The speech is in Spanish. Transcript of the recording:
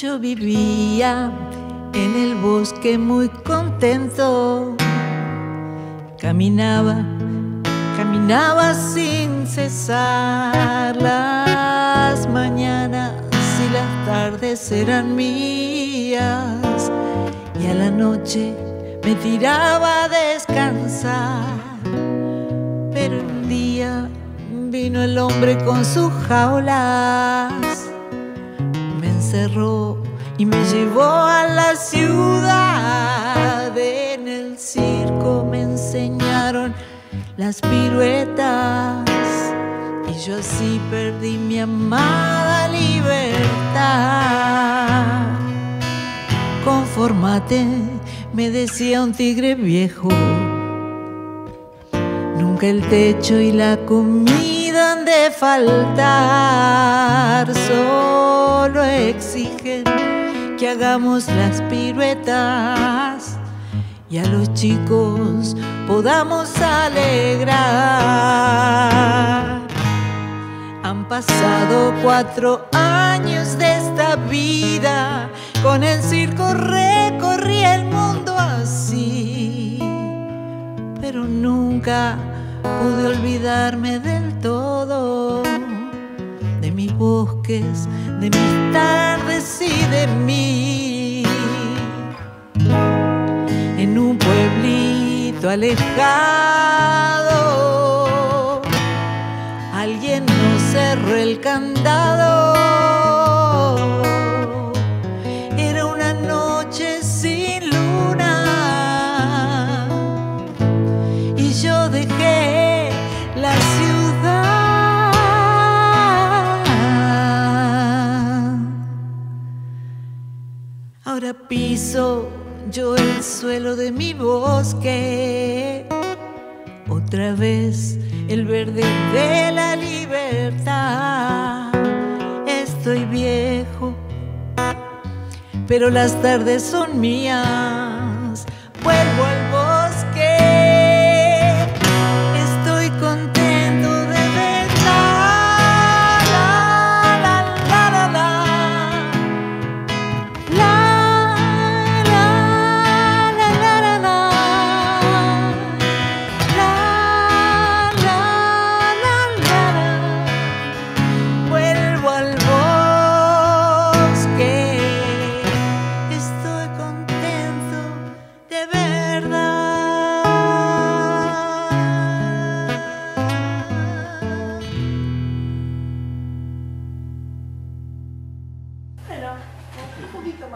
Yo vivía en el bosque muy contento. Caminaba, caminaba sin cesar. Las mañanas y las tardes eran mías. Y a la noche me tiraba a descansar. Pero un día vino el hombre con sus jaulas cerró y me llevó a la ciudad. En el circo me enseñaron las piruetas y yo así perdí mi amada libertad. Conformate, me decía un tigre viejo. Nunca el techo y la comida han de faltar solo exigen que hagamos las piruetas y a los chicos podamos alegrar. Han pasado cuatro años de esta vida, con el circo recorrí el mundo así, pero nunca pude olvidarme del todo bosques, de mis tardes y de mí. En un pueblito alejado, alguien nos cerró el candado. Piso yo el suelo de mi bosque, otra vez el verde de la libertad. Estoy viejo, pero las tardes son mías. Vuelvo al Hindi ka